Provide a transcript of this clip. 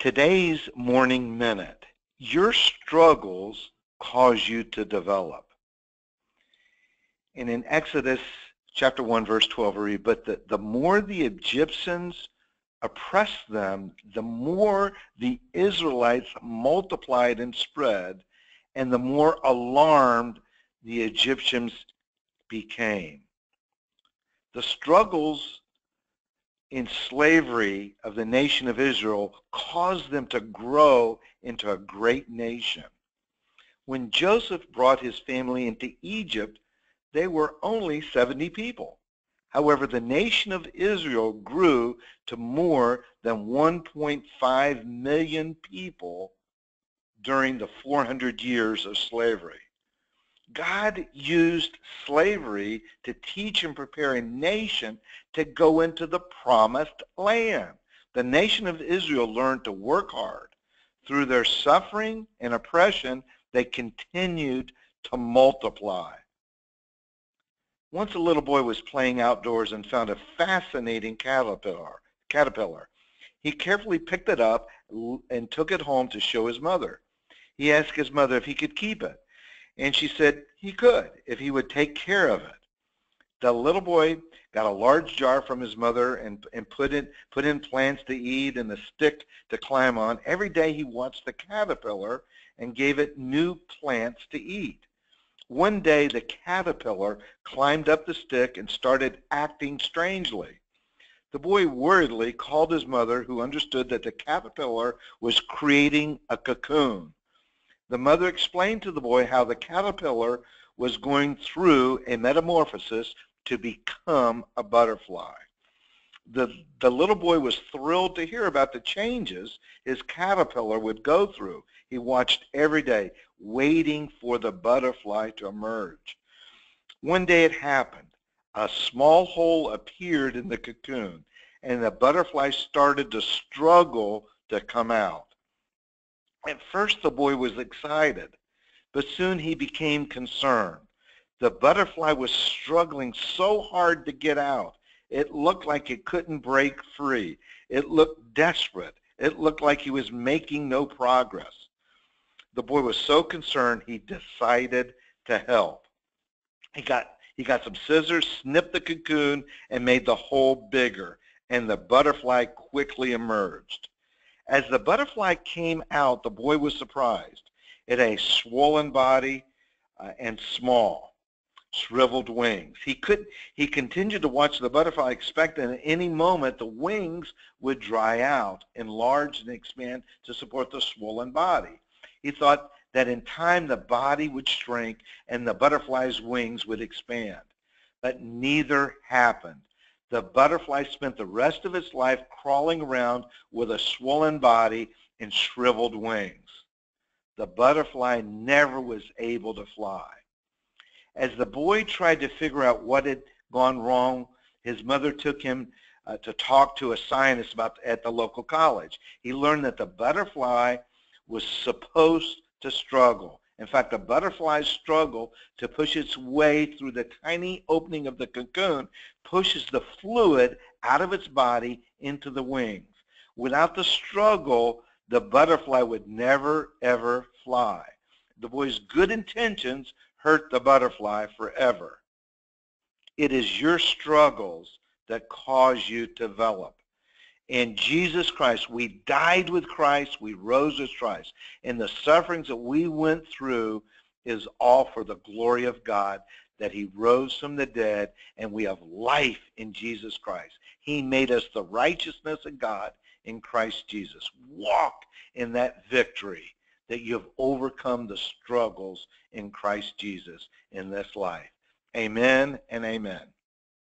Today's morning minute. Your struggles cause you to develop. And in Exodus chapter 1, verse 12, we read, But the, the more the Egyptians oppressed them, the more the Israelites multiplied and spread, and the more alarmed the Egyptians became. The struggles in slavery of the nation of Israel caused them to grow into a great nation. When Joseph brought his family into Egypt, they were only 70 people. However, the nation of Israel grew to more than 1.5 million people during the 400 years of slavery. God used slavery to teach and prepare a nation to go into the promised land. The nation of Israel learned to work hard. Through their suffering and oppression, they continued to multiply. Once a little boy was playing outdoors and found a fascinating caterpillar. caterpillar. He carefully picked it up and took it home to show his mother. He asked his mother if he could keep it. And she said he could if he would take care of it. The little boy got a large jar from his mother and, and put, in, put in plants to eat and a stick to climb on. Every day he watched the caterpillar and gave it new plants to eat. One day the caterpillar climbed up the stick and started acting strangely. The boy worriedly called his mother, who understood that the caterpillar was creating a cocoon. The mother explained to the boy how the caterpillar was going through a metamorphosis to become a butterfly. The, the little boy was thrilled to hear about the changes his caterpillar would go through. He watched every day, waiting for the butterfly to emerge. One day it happened. A small hole appeared in the cocoon, and the butterfly started to struggle to come out. At first the boy was excited, but soon he became concerned. The butterfly was struggling so hard to get out. It looked like it couldn't break free. It looked desperate. It looked like he was making no progress. The boy was so concerned he decided to help. He got he got some scissors, snipped the cocoon, and made the hole bigger, and the butterfly quickly emerged. As the butterfly came out, the boy was surprised. It had a swollen body uh, and small, shriveled wings. He could he continued to watch the butterfly, expecting at any moment the wings would dry out, enlarge and expand to support the swollen body. He thought that in time the body would shrink and the butterfly's wings would expand. But neither happened. The butterfly spent the rest of its life crawling around with a swollen body and shriveled wings. The butterfly never was able to fly. As the boy tried to figure out what had gone wrong, his mother took him uh, to talk to a scientist about at the local college. He learned that the butterfly was supposed to struggle. In fact, a butterfly's struggle to push its way through the tiny opening of the cocoon pushes the fluid out of its body into the wings. Without the struggle, the butterfly would never, ever fly. The boy's good intentions hurt the butterfly forever. It is your struggles that cause you to develop in Jesus Christ. We died with Christ. We rose with Christ. And the sufferings that we went through is all for the glory of God that he rose from the dead and we have life in Jesus Christ. He made us the righteousness of God in Christ Jesus. Walk in that victory that you have overcome the struggles in Christ Jesus in this life. Amen and amen.